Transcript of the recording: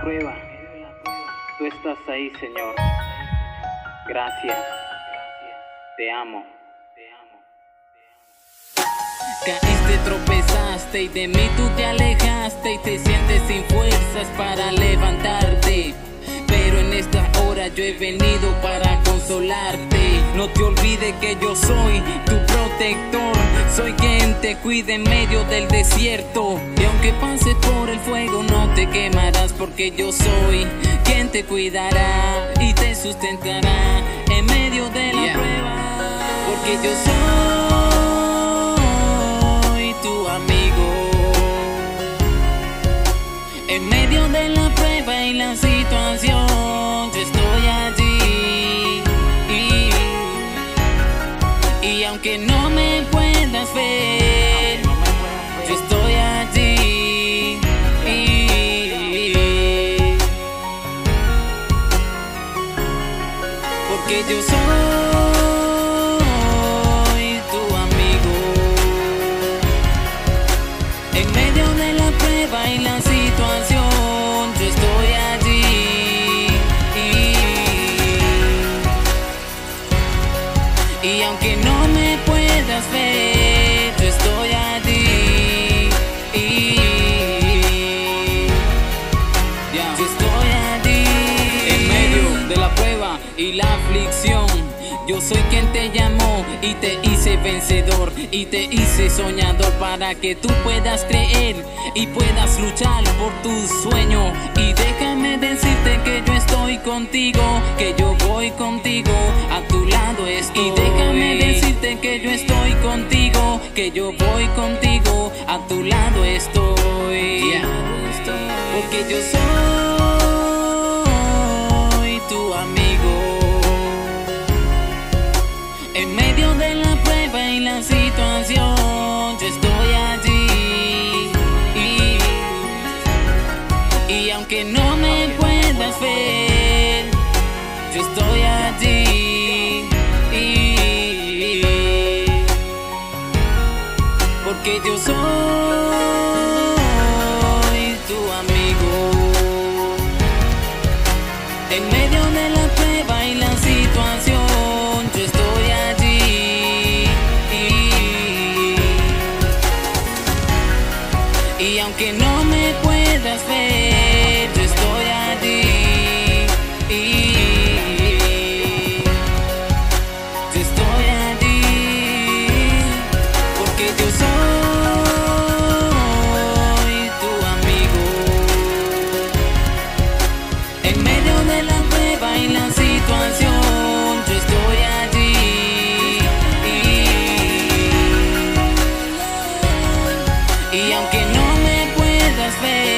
prueba, tú estás ahí, Señor. Gracias. Te amo. Caíste, tropezaste y de mí tú te alejaste y te sientes sin fuerzas para levantarte. Pero en esta hora yo he venido para consolarte. No te olvides que yo soy tu protector. Soy quien te cuide en medio del desierto. Y aunque pases por el fuego, no te quemarás porque yo soy quien te cuidará y te sustentará en medio de la prueba. Porque yo soy porque yo soy tu amigo. En medio de la prueba y la situación, yo estoy allí. Y aunque no me puedas ver, yo estoy allí. Yo estoy allí. En medio de la prueba y la Yo soy quien te llamó y te hice vencedor y te hice soñador para que tú puedas creer y puedas luchar por tu sueño. Y déjame decirte que yo estoy contigo, que yo voy contigo, a tu lado estoy. Y déjame decirte que yo estoy contigo, que yo voy contigo, a tu lado estoy. Porque yo soy En medio de la prueba y la situación, yo estoy allí. Y, aunque no me puedas ver, yo estoy allí. Porque yo soy Y aunque no me puedas ver, yo estoy allí. Yo estoy allí. Porque yo soy tu amigo. En medio de la prueba y la situación, yo estoy allí. Y aunque me.